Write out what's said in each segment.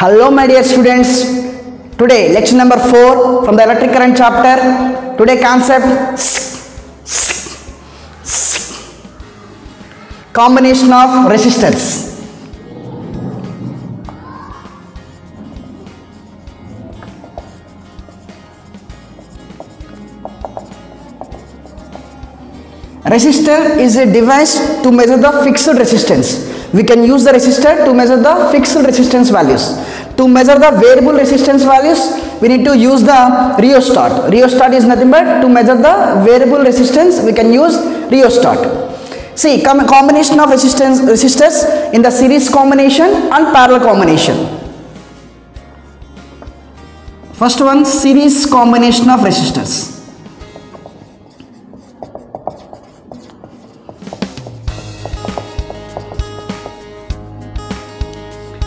Hello my dear students. Today lecture number 4 from the electric current chapter. Today concept combination of resistors. Resistor is a device to measure the fixed resistance. We can use the resistor to measure the fixed resistance values. To measure the variable resistance values, we need to use the rheostat. Rheostat is nothing but to measure the variable resistance, we can use rheostat. See, com- combination of resistance resistors in the series combination and parallel combination. First one, series combination of resistors.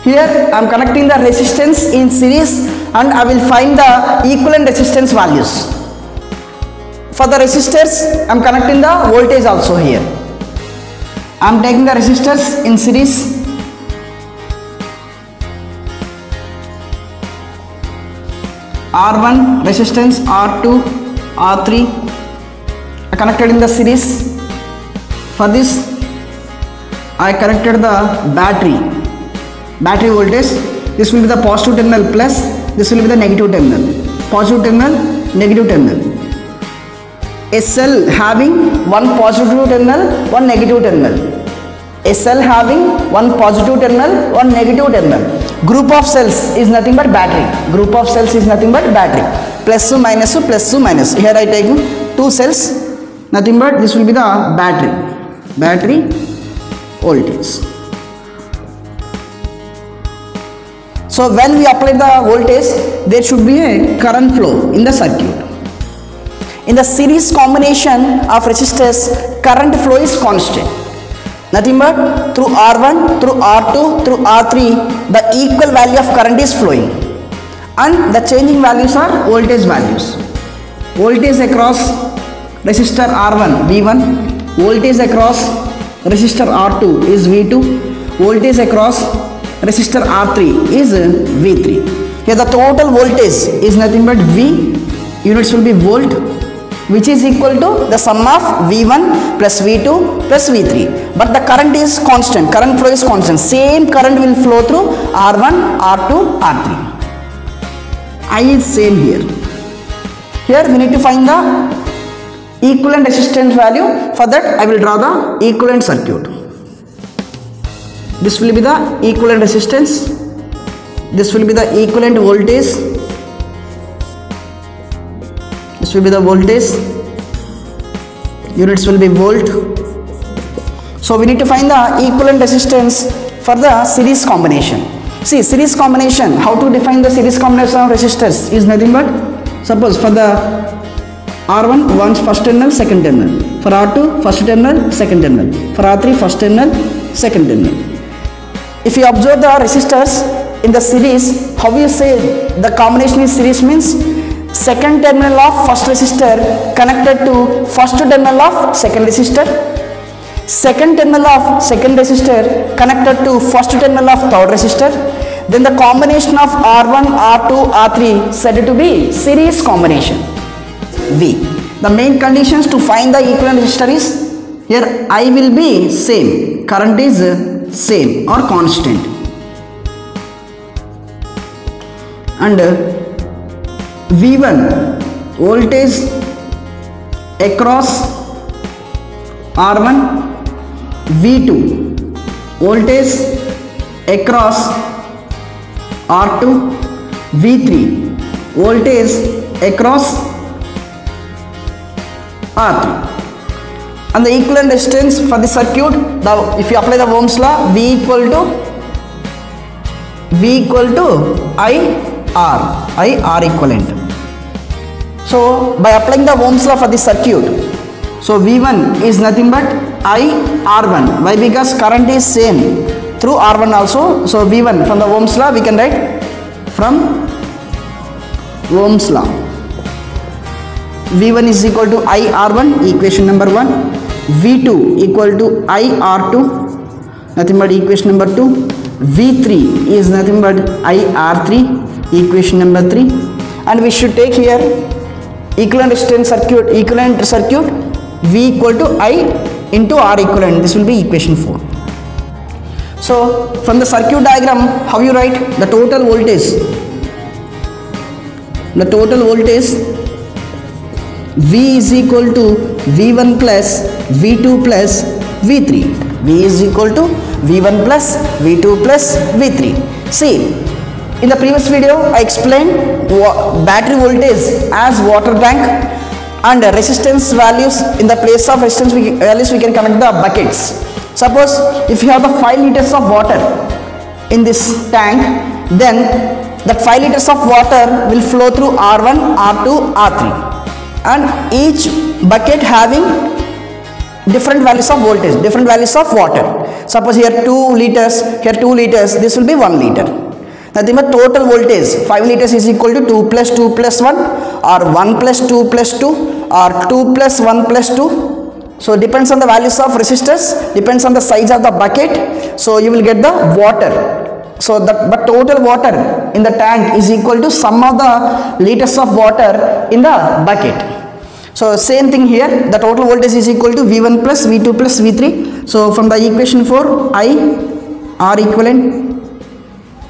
Here I am connecting the resistance in series and I will find the equivalent resistance values. For the resistors I am connecting the voltage also here. I am taking the resistors in series. R1 resistance, R2, R3 I connected in the series. For this I connected the battery battery voltage this will be the positive terminal plus this will be the negative terminal positive terminal negative terminal a cell having one positive terminal one negative terminal a cell having one positive terminal one negative terminal group of cells is nothing but battery group of cells is nothing but battery plus minus plus minus here i take two cells nothing but this will be the battery battery voltage So when we apply the voltage, there should be a current flow in the circuit. In the series combination of resistors, current flow is constant. Nothing but through R1, through R2, through R3, the equal value of current is flowing. And the changing values are voltage values. Voltage across resistor R1, V1. Voltage across resistor R2 is V2. Voltage across resistor R3 is V3. Here the total voltage is nothing but V, units will be volt, which is equal to the sum of V1 plus V2 plus V3. But the current is constant, current flow is constant. Same current will flow through R1, R2, R3. I is same here. Here we need to find the equivalent resistance value. For that I will draw the equivalent circuit this will be the equivalent resistance. This will be the equivalent voltage. This will be the voltage. Units will be volt. So we need to find the equivalent resistance for the series combination. See series combination how to define the series combination of resistors is nothing but suppose for the R1 one first terminal second terminal. For R2 first terminal second terminal. For R3 first terminal second terminal if you observe the resistors in the series how you say the combination is series means second terminal of first resistor connected to first terminal of second resistor. Second terminal of second resistor connected to first terminal of third resistor. Then the combination of R1 R2 R3 said to be series combination. V. The main conditions to find the equivalent resistor is here I will be same. Current is same और constant and V one voltage across R one V two voltage across R two V three voltage across R three and the equivalent resistance for the circuit the if you apply the ohms law v equal to v equal to i r i r equivalent. So by applying the ohms law for the circuit so v1 is nothing but i r1 why? Because current is same through r1 also. So v1 from the ohms law we can write from ohms law. V1 is equal to i r1 equation number 1 v2 equal to i r2 nothing but equation number 2 V3 is nothing but IR3 equation number 3 and we should take here equivalent resistance circuit equivalent circuit V equal to I into R equivalent. This will be equation 4 so from the circuit diagram how you write? The total voltage. The total voltage V is equal to V1 plus V2 plus V3 V is equal to V1 plus V2 plus V3 see in the previous video I explained battery voltage as water tank and resistance values. In the place of resistance values we can connect the buckets. Suppose if you have the 5 liters of water in this tank then that 5 liters of water will flow through R1 R2 R3 and each bucket having different values of voltage different values of water. Suppose here 2 liters here 2 liters this will be 1 liter. Nothing but total voltage 5 liters is equal to 2 plus 2 plus 1 or 1 plus 2 plus 2 or 2 plus 1 plus 2 so depends on the values of resistors depends on the size of the bucket. So you will get the water. So the but total water in the tank is equal to sum of the liters of water in the bucket so same thing here. The total voltage is equal to v1 plus v2 plus v3 so from the equation 4 i r equivalent.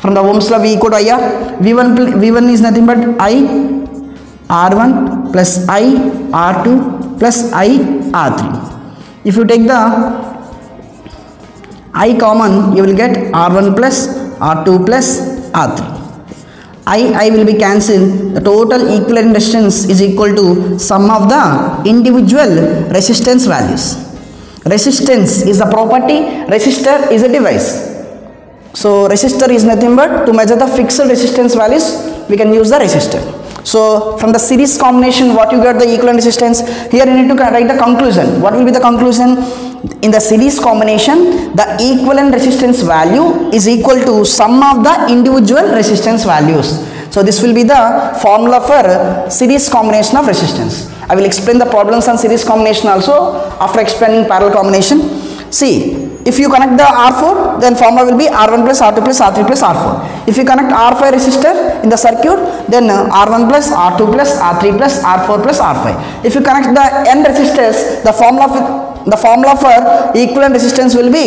From the ohms law v equal to ir v1 v1 is nothing but i r1 plus i r2 plus i r3 if you take the i common you will get r1 plus r2 plus r3 i i will be cancelled. The total equivalent resistance is equal to sum of the individual resistance values. Resistance is a property resistor is a device. So resistor is nothing but to measure the fixed resistance values we can use the resistor so from the series combination what you get the equivalent resistance? Here you need to write the conclusion. What will be the conclusion? In the series combination the equivalent resistance value is equal to sum of the individual resistance values. So this will be the formula for series combination of resistance. I will explain the problems on series combination also after explaining parallel combination see if you connect the R4 then formula will be R1 plus R2 plus R3 plus R4 if you connect R5 resistor in the circuit then uh, R1 plus R2 plus R3 plus R4 plus R5 if you connect the n resistors the formula of the formula for equivalent resistance will be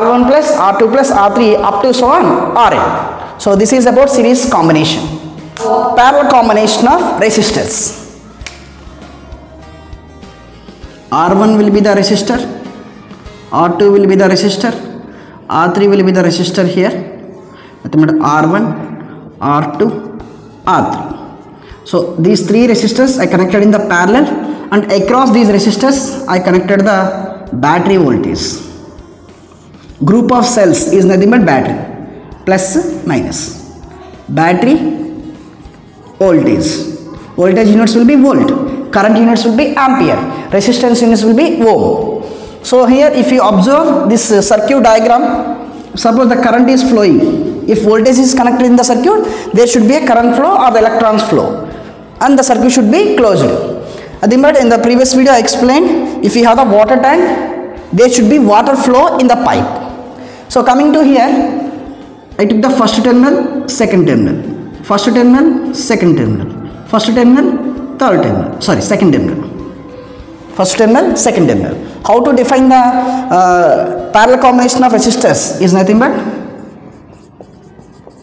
R1 plus R2 plus R3 up to so on Rn so this is about series combination. Parallel combination of resistors. R1 will be the resistor R2 will be the resistor. R3 will be the resistor here. Nothing but R1 R2 R3 so these three resistors I connected in the parallel and across these resistors I connected the battery voltage. Group of cells is nothing but battery plus minus. Battery voltage. Voltage units will be volt. Current units will be ampere. Resistance units will be ohm so here if you observe this uh, circuit diagram suppose the current is flowing. If voltage is connected in the circuit there should be a current flow or the electrons flow and the circuit should be closed. Adhim, but in the previous video I explained. If you have a water tank there should be water flow in the pipe. So coming to here I took the first terminal second terminal. First terminal second terminal. First terminal third terminal. Sorry second terminal. First terminal second terminal how to define the uh, parallel combination of resistors is nothing but?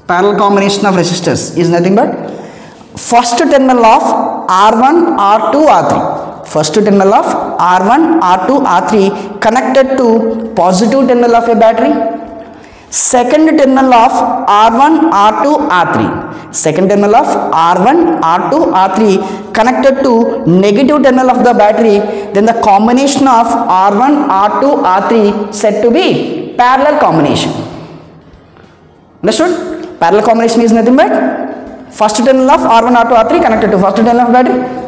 Parallel combination of resistors is nothing but? First terminal of r1 r2 r3 first terminal of r1 r2 r3 connected to positive terminal of a battery second terminal of r1 r2 r3 second terminal of r1 r2 r3 connected to negative terminal of the battery then the combination of r1 r2 r3 said to be parallel combination. Understood? Parallel combination is nothing but first terminal of r1 r2 r3 connected to first terminal of battery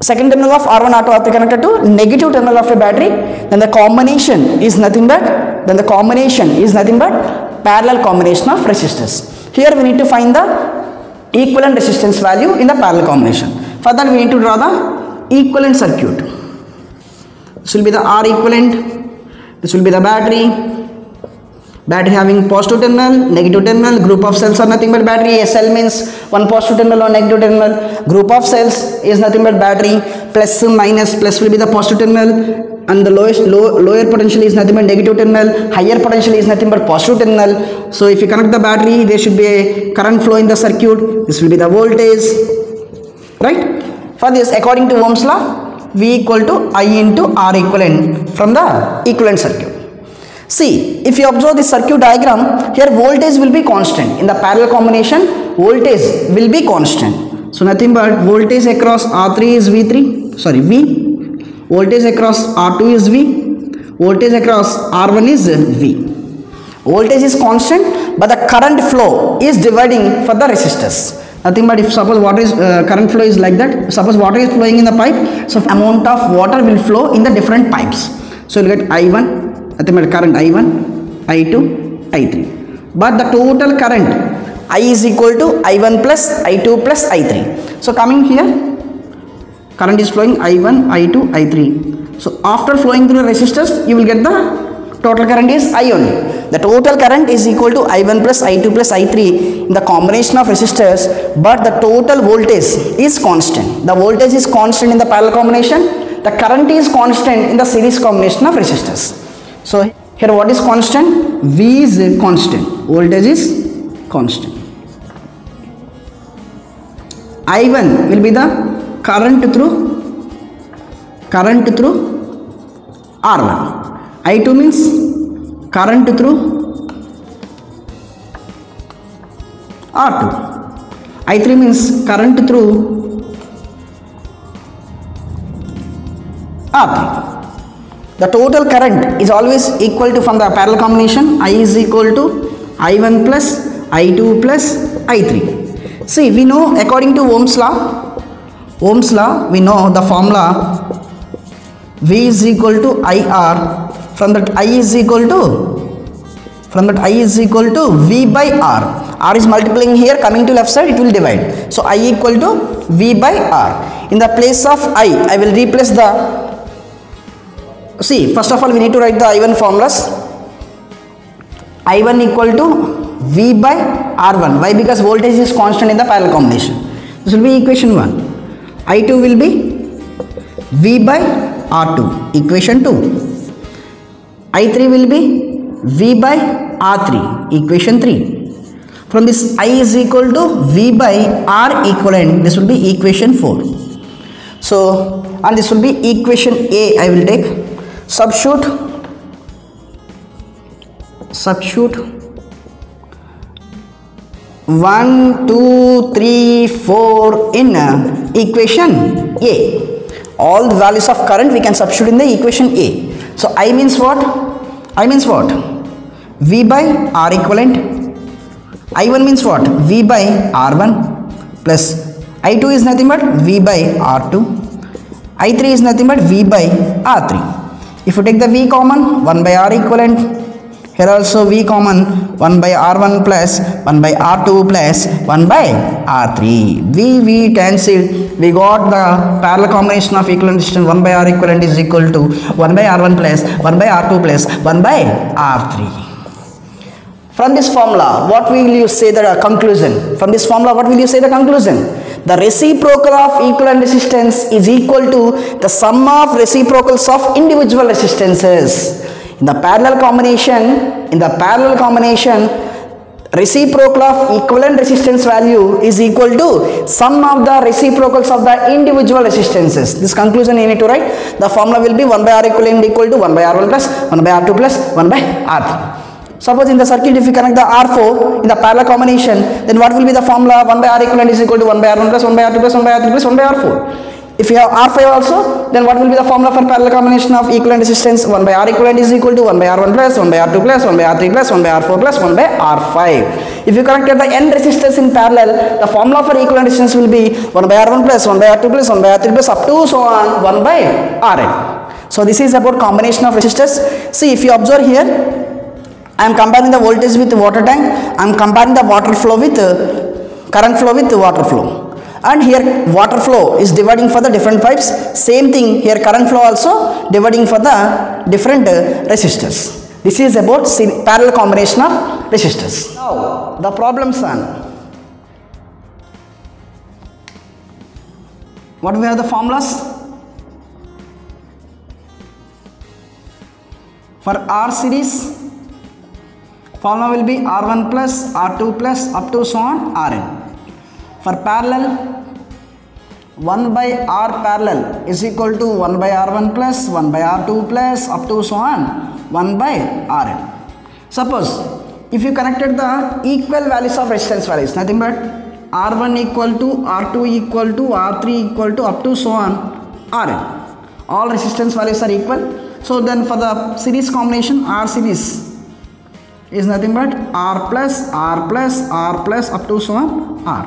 second terminal of r1 r2 r3 connected to negative terminal of a battery. Then the combination is nothing but then the combination is nothing but parallel combination of resistors. Here we need to find the equivalent resistance value in the parallel combination. For that we need to draw the equivalent circuit. This will be the r equivalent. This will be the battery battery having positive terminal negative terminal group of cells are nothing but battery. A cell means one positive terminal or negative terminal group of cells is nothing but battery. Plus minus plus will be the positive terminal and the lowest low, lower potential is nothing but negative terminal higher potential is nothing but positive terminal so if you connect the battery there should be a current flow in the circuit. This will be the voltage. Right? For this according to ohm's law v equal to i into r equivalent from the equivalent circuit see if you observe the circuit diagram here voltage will be constant. In the parallel combination voltage will be constant. So nothing but voltage across r3 is v3 sorry v. Voltage across r2 is v. Voltage across r1 is v. Voltage is constant but the current flow is dividing for the resistors. Nothing but if suppose water is uh, current flow is like that suppose water is flowing in the pipe so amount of water will flow in the different pipes. So you'll get i1 nothing but current i1 i2 i3 but the total current i is equal to i1 plus i2 plus i3 so coming here current is flowing i1 i2 i3 so after flowing through the resistors you will get the total current is i only. The total current is equal to i1 plus i2 plus i3 in the combination of resistors but the total voltage is constant. The voltage is constant in the parallel combination. The current is constant in the series combination of resistors so here what is constant v is constant voltage is constant i1 will be the current through current through r1 i2 means current through r2 i3 means current through r3 the total current is always equal to from the parallel combination i is equal to i1 plus i2 plus i3 see we know according to ohm's law ohm's law we know the formula v is equal to ir from that i is equal to from that i is equal to v by r. R is multiplying here coming to left side it will divide. So i equal to v by r. In the place of i i will replace the see first of all we need to write the i1 formulas. I1 equal to v by r1 why? Because voltage is constant in the parallel combination. This will be equation 1 i2 will be v by r2 equation 2 i3 will be v by r3 equation 3 from this i is equal to v by r equivalent this will be equation 4 so and this will be equation a i will take substitute. Substitute. 1 2 3 4 in uh, equation a. All the values of current we can substitute in the equation a. So i means what? I means what? V by r equivalent. I1 means what? V by r1 plus i2 is nothing but v by r2 i3 is nothing but v by r3 if you take the v common 1 by r equivalent. Here also v common 1 by r1 plus 1 by r2 plus 1 by r3 v v cancelled we got the parallel combination of equivalent resistance 1 by r equivalent is equal to 1 by r1 plus 1 by r2 plus 1 by r3 from this formula what will you say the conclusion? From this formula what will you say the conclusion the reciprocal of equivalent resistance is equal to the sum of reciprocals of individual resistances. In the parallel combination in the parallel combination reciprocal of equivalent resistance value is equal to sum of the reciprocals of the individual resistances. This conclusion you need to write. The formula will be 1 by r equivalent equal to 1 by r1 plus 1 by r2 plus 1 by r3 Suppose in the circuit if you connect the R4 in the parallel combination then what will be the formula 1 by R equivalent is equal to 1 by R1 plus 1 by R2 plus 1 by R3 plus 1 by R4. If you have R5 also then what will be the formula for parallel combination of equivalent resistance 1 by R equivalent is equal to 1 by R1 plus 1 by R2 plus 1 by R3 plus 1 by R4 plus 1 by R5. If you connect the n resistors in parallel the formula for equivalent resistance will be 1 by R1 plus 1 by R2 plus 1 by R3 plus up to so on 1 by Rn. So this is about combination of resistors. See if you observe here I am comparing the voltage with water tank. I am comparing the water flow with uh, current flow with water flow. And here water flow is dividing for the different pipes. Same thing here current flow also dividing for the different uh, resistors. This is about parallel combination of resistors. Now, the problems son. What we have the formulas? For R series, formula will be R1 plus R2 plus up to so on Rn. For parallel, 1 by R parallel is equal to 1 by R1 plus 1 by R2 plus up to so on 1 by Rn. Suppose if you connected the equal values of resistance values, nothing but R1 equal to R2 equal to R3 equal to up to so on Rn. All resistance values are equal. So then for the series combination R series is nothing but R plus R plus R plus up to so on R.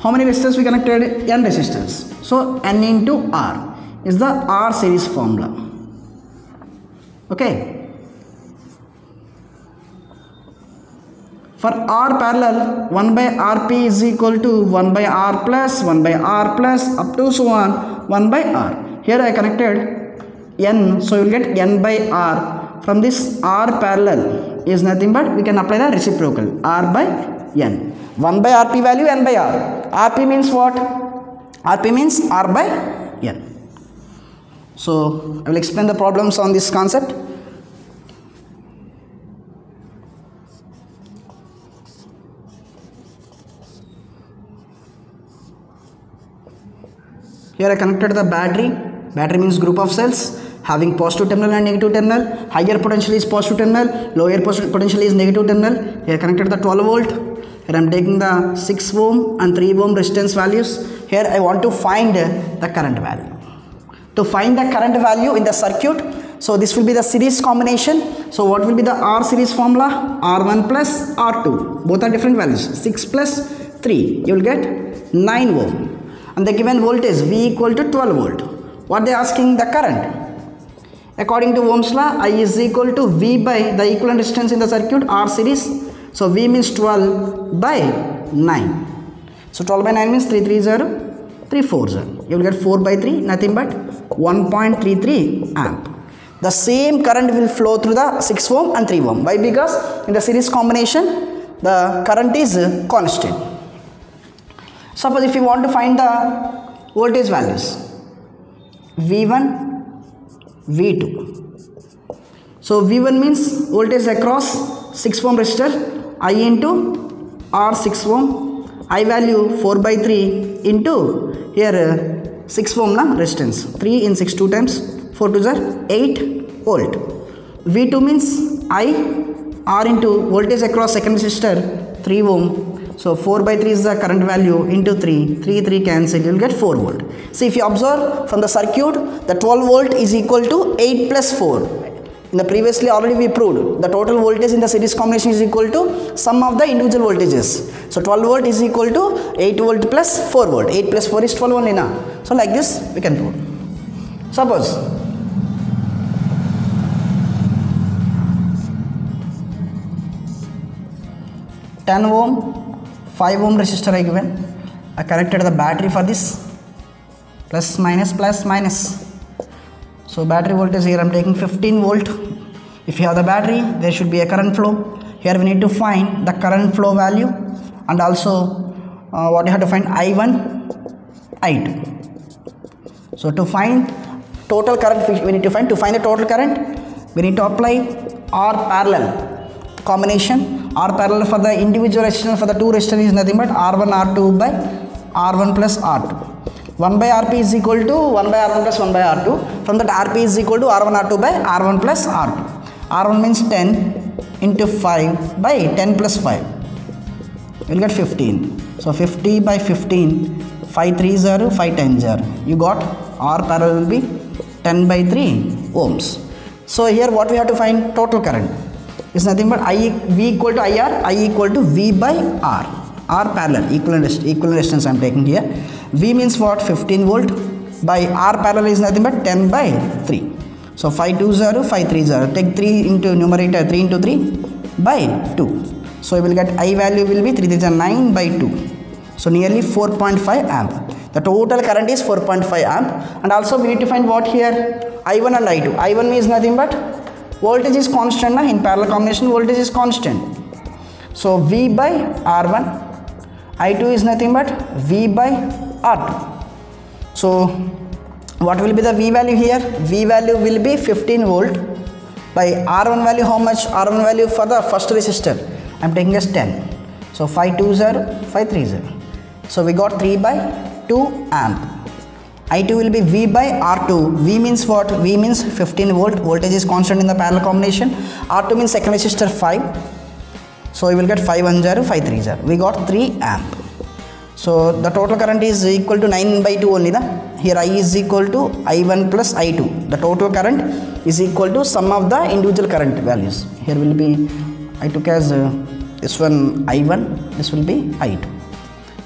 How many resistors we connected? N resistors. So N into R is the R series formula. Okay. For R parallel, 1 by Rp is equal to 1 by R plus 1 by R plus up to so on 1 by R. Here I connected N, so you will get N by R. From this R parallel is nothing but we can apply the reciprocal R by N. 1 by Rp value N by R. Rp means what? Rp means R by N. So I will explain the problems on this concept. Here I connected the battery. Battery means group of cells having positive terminal and negative terminal. Higher potential is positive terminal, lower potential is negative terminal. Here connected the 12 volt. Here I am taking the 6 ohm and 3 ohm resistance values. Here I want to find the current value. To find the current value in the circuit, so this will be the series combination. So what will be the R series formula? R1 plus R2. Both are different values. 6 plus 3. You will get 9 ohm and the given voltage V equal to 12 volt. What they are asking the current? According to Ohm's law, I is equal to V by the equivalent resistance in the circuit R series. So V means 12 by 9. So 12 by 9 means 330, 340. You will get 4 by 3, nothing but 1.33 amp. The same current will flow through the 6 ohm and 3 ohm. Why? Because in the series combination, the current is constant. Suppose if you want to find the voltage values V1, V2. So V1 means voltage across 6 ohm resistor I into R 6 ohm I value 4 by 3 into here uh, 6 ohm na resistance 3 in 6 2 times 4 to 8 volt V2 means I R into voltage across second resistor 3 ohm so 4 by 3 is the current value into 3. 3, 3 cancel, you will get 4 volt. See if you observe from the circuit, the 12 volt is equal to 8 plus 4. In the previously already we proved the total voltage in the series combination is equal to sum of the individual voltages. So 12 volt is equal to 8 volt plus 4 volt. 8 plus 4 is 12 only now. So like this we can prove. Suppose ten ohm 5 ohm resistor I given. I connected the battery for this plus minus plus minus. So battery voltage here I am taking 15 volt. If you have the battery, there should be a current flow. Here we need to find the current flow value and also uh, what you have to find I1, I2. So to find total current, we need to find to find the total current, we need to apply R parallel combination R parallel for the individual resistance for the two resistance is nothing but R1 R2 by R1 plus R2 1 by Rp is equal to 1 by R1 plus 1 by R2 from that Rp is equal to R1 R2 by R1 plus R2 R1 means 10 into 5 by 10 plus 5 you will get 15 so 50 by 15 5 3 0 5 10 0 you got R parallel will be 10 by 3 ohms. So here what we have to find? Total current is nothing but I V equal to IR, I equal to V by R. R parallel, equivalent, equivalent resistance I am taking here. V means what? 15 volt by R parallel is nothing but 10 by 3. So 520, 530. Take 3 into numerator, 3 into 3 by 2. So you will get I value will be 3 3 is 9 by 2. So nearly 4.5 amp. The total current is 4.5 amp. And also we need to find what here? I1 and I2. I1 means nothing but voltage is constant na? in parallel combination voltage is constant. So v by r1 i2 is nothing but v by r2 so what will be the v value here? V value will be 15 volt by r1 value how much r1 value for the first resistor? I'm taking as 10 so 520 530 so we got 3 by 2 amp I2 will be V by R2. V means what? V means 15 volt. Voltage is constant in the parallel combination. R2 means second resistor 5. So we will get 510, 530. We got 3 amp. So the total current is equal to 9 by 2 only. Na? Here I is equal to I1 plus I2. The total current is equal to sum of the individual current values. Here will be I took as uh, this one I1, this will be I2.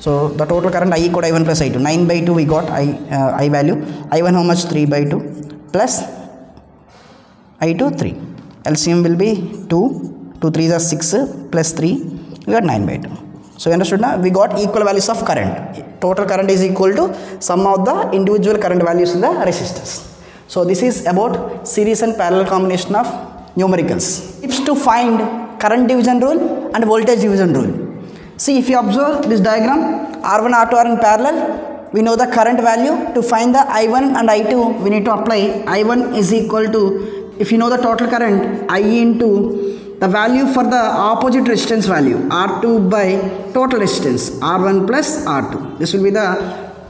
So the total current I equal I1 plus I2. 9 by 2 we got I, uh, I value. I1 how much? 3 by 2 plus I2 3. LCM will be 2. 2 3s are 6 plus 3. We got 9 by 2. So you understood now? We got equal values of current. Total current is equal to sum of the individual current values in the resistors. So this is about series and parallel combination of numericals. Tips to find current division rule and voltage division rule. See if you observe this diagram R1 R2 are in parallel. We know the current value. To find the I1 and I2 we need to apply I1 is equal to if you know the total current I into the value for the opposite resistance value R2 by total resistance R1 plus R2 this will be the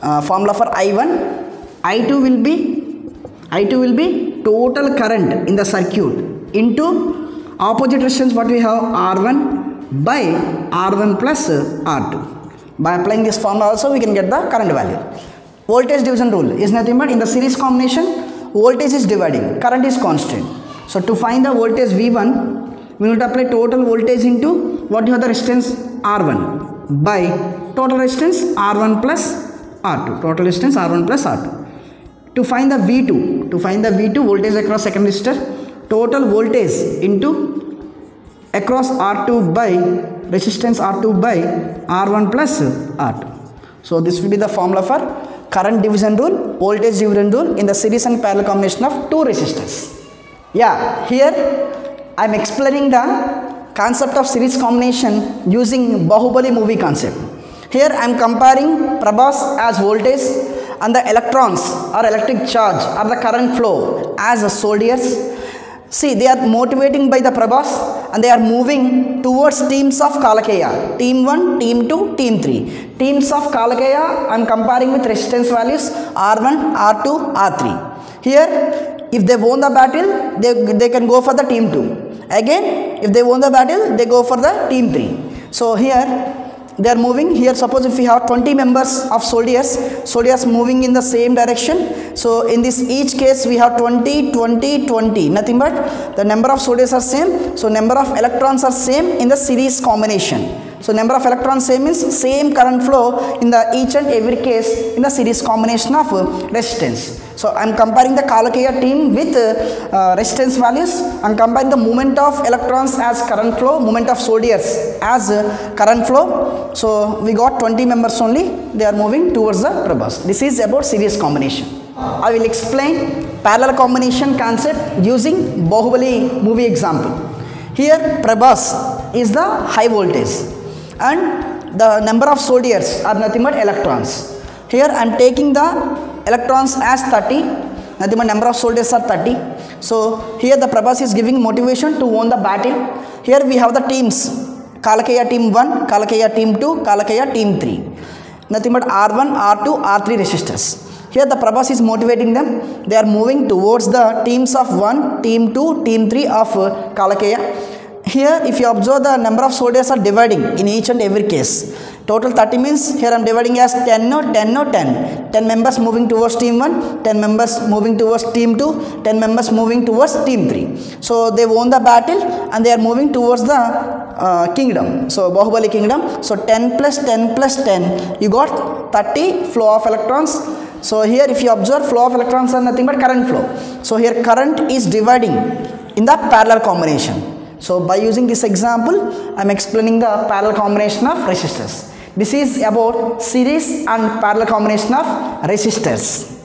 uh, formula for I1 I2 will be I2 will be total current in the circuit into opposite resistance what we have R1 by R1 plus R2. By applying this formula also we can get the current value. Voltage division rule is nothing but in the series combination voltage is dividing, current is constant. So to find the voltage V1 we need to apply total voltage into what you have the resistance R1 by total resistance R1 plus R2. Total resistance R1 plus R2. To find the V2, to find the V2 voltage across second resistor, total voltage into across R2 by resistance R2 by R1 plus R2. So this will be the formula for current division rule, voltage division rule in the series and parallel combination of two resistors. Yeah, here I am explaining the concept of series combination using Bahubali movie concept. Here I am comparing Prabhas as voltage and the electrons or electric charge or the current flow as soldiers See, they are motivating by the Prabhas and they are moving towards teams of Kalakeya. Team 1, Team 2, Team 3. Teams of Kalakeya, I am comparing with resistance values R1, R2, R3. Here, if they won the battle, they, they can go for the Team 2. Again, if they won the battle, they go for the Team 3. So here, they are moving. Here suppose if we have 20 members of soldiers soldiers moving in the same direction. So in this each case we have 20 20 20 nothing but the number of soldiers are same. So number of electrons are same in the series combination so number of electrons same means same current flow in the each and every case in the series combination of resistance so I am comparing the Kalakeya team with uh, resistance values. I am comparing the movement of electrons as current flow, movement of soldiers as uh, current flow. So we got 20 members only. They are moving towards the Prabhas. This is about series combination. I will explain parallel combination concept using Bahubali movie example. Here Prabhas is the high voltage and the number of soldiers are nothing but electrons. Here I am taking the electrons as 30 nothing but number of soldiers are 30 so here the Prabhas is giving motivation to win the battle. Here we have the teams. Kalakeya team 1 Kalakeya team 2 Kalakeya team 3 nothing but R1 R2 R3 resistors. Here the Prabhas is motivating them. They are moving towards the teams of 1 team 2 team 3 of Kalakeya here if you observe the number of soldiers are dividing in each and every case. Total 30 means here I am dividing as 10 no 10 no 10 10 members moving towards team 1 10 members moving towards team 2 10 members moving towards team 3 so they won the battle and they are moving towards the uh, kingdom. So Bahubali kingdom. So 10 plus 10 plus 10 you got 30 flow of electrons. So here if you observe flow of electrons are nothing but current flow. So here current is dividing in the parallel combination so by using this example, I am explaining the parallel combination of resistors. This is about series and parallel combination of resistors.